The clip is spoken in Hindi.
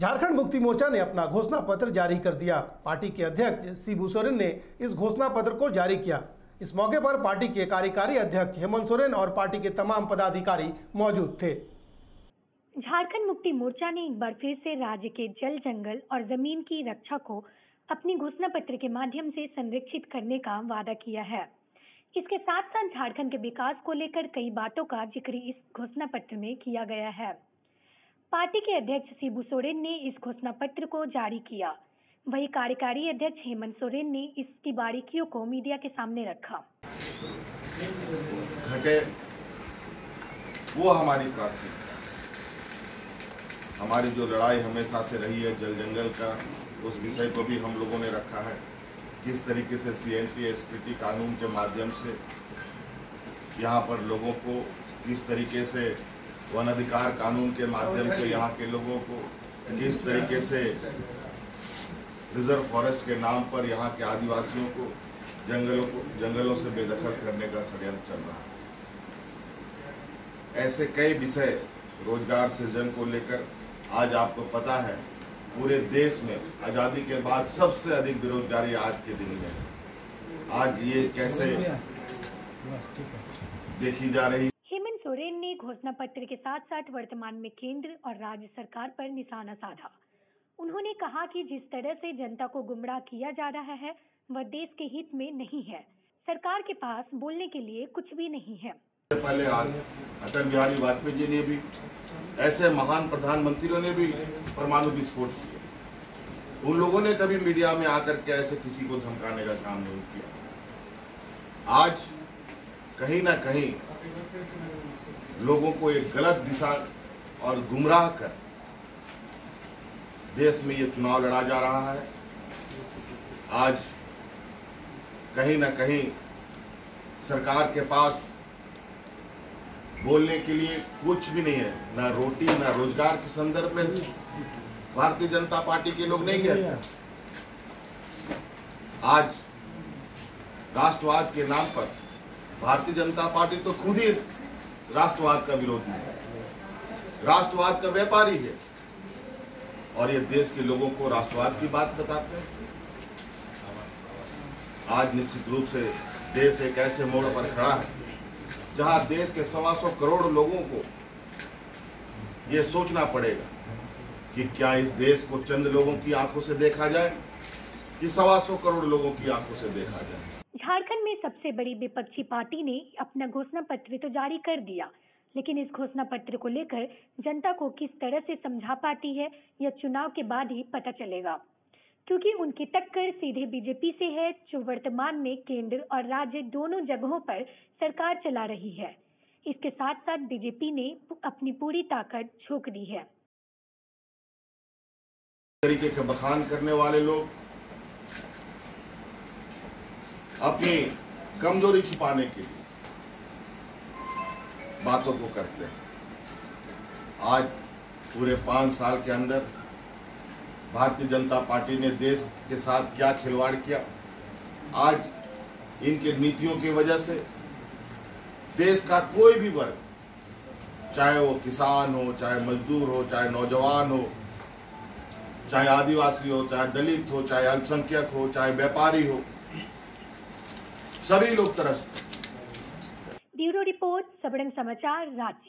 झारखंड मुक्ति मोर्चा ने अपना घोषणा पत्र जारी कर दिया। पार्टी के अध्यक्ष शिबू सोरेन ने इस घोषणा पत्र को जारी किया। इस मौके पर पार्टी के कार्यकारी अध्यक्ष हेमंत सोरेन और पार्टी के तमाम पदाधिकारी मौजूद थे। झारखंड मुक्ति मोर्चा ने एक बार फिर से राज्य के जल जंगल और ज़मीन की रक्षा को अपनी घोषणा पत्र के माध्यम से संरक्षित करने का वादा किया है। इसके साथ साथ झारखंड के विकास को लेकर कई बातों का ज़िक्र इस घोषणा पत्र में किया गया है। पार्टी के अध्यक्ष शिबू सोरेन ने इस घोषणा पत्र को जारी किया। वही कार्यकारी अध्यक्ष हेमंत सोरेन ने इसकी बारीकियों को मीडिया के सामने रखा। घटे, वो हमारी प्राथमिकता हमारी जो लड़ाई हमेशा से रही है जल जंगल का, उस विषय को भी हम लोगों ने रखा है। किस तरीके से C N T S T कानून के माध्यम से यहाँ पर लोगों को किस तरीके से वन अधिकार कानून के माध्यम से यहाँ के लोगों को किस तरीके से रिज़र्व फॉरेस्ट के नाम पर यहाँ के आदिवासियों को जंगलों को जंगलों से बेदखल करने का षड्यंत्र चल रहा है। ऐसे कई विषय रोज़गार सृजन को लेकर आज आपको पता है पूरे देश में आज़ादी के बाद सबसे अधिक बेरोजगारी आज के दिन में है। आज ये कैसे देखी जा रही घोषणा पत्र के साथ साथ वर्तमान में केंद्र और राज्य सरकार पर निशाना साधा। उन्होंने कहा कि जिस तरह से जनता को गुमराह किया जा रहा है, वह देश के हित में नहीं है। सरकार के पास बोलने के लिए कुछ भी नहीं है। पहले अटल बिहारी वाजपेयी जी ने भी, ऐसे महान प्रधानमंत्रियों ने भी परमाणु विस्फोट किए। उन लोगों ने कभी मीडिया में आकर के ऐसे किसी को धमकाने का काम नहीं किया। आज कहीं ना कहीं लोगों को एक गलत दिशा और गुमराह कर देश में ये चुनाव लड़ा जा रहा है। आज कहीं ना कहीं सरकार के पास बोलने के लिए कुछ भी नहीं है, ना रोटी, ना रोज़गार के संदर्भ में। भारतीय जनता पार्टी के लोग नहीं कहते। आज राष्ट्रवाद के नाम पर भारतीय जनता पार्टी तो खुद ही राष्ट्रवाद का विरोधी है। राष्ट्रवाद का व्यापारी है। और ये देश के लोगों को राष्ट्रवाद की बात बताते हैं। आज निश्चित रूप से देश एक ऐसे मोड़ पर खड़ा है, जहाँ देश के सवा सौ करोड़ लोगों को ये सोचना पड़ेगा कि क्या इस देश को चंद लोगों की आँखों से देखा जाए कि सवा सौ करोड़ लोगों की आँखों से देखा जाए। में सबसे बड़ी विपक्षी पार्टी ने अपना घोषणा पत्र तो जारी कर दिया, लेकिन इस घोषणा पत्र को लेकर जनता को किस तरह से समझा पाती है, यह चुनाव के बाद ही पता चलेगा। क्योंकि उनकी टक्कर सीधे बीजेपी से है, जो वर्तमान में केंद्र और राज्य दोनों जगहों पर सरकार चला रही है। इसके साथ साथ बीजेपी ने अपनी पूरी ताकत झोंक दी है। तरीके के बखान करने वाले लोग अपनी कमज़ोरी छुपाने के लिए बातों को करते हैं। आज पूरे पाँच साल के अंदर भारतीय जनता पार्टी ने देश के साथ क्या खिलवाड़ किया? आज इनके नीतियों की वजह से देश का कोई भी वर्ग, चाहे वो किसान हो, चाहे मजदूर हो, चाहे नौजवान हो, चाहे आदिवासी हो, चाहे दलित हो, चाहे अल्पसंख्यक हो, चाहे व्यापारी हो सभी लोग तरस। ब्यूरो रिपोर्ट सबरंग समाचार रांची।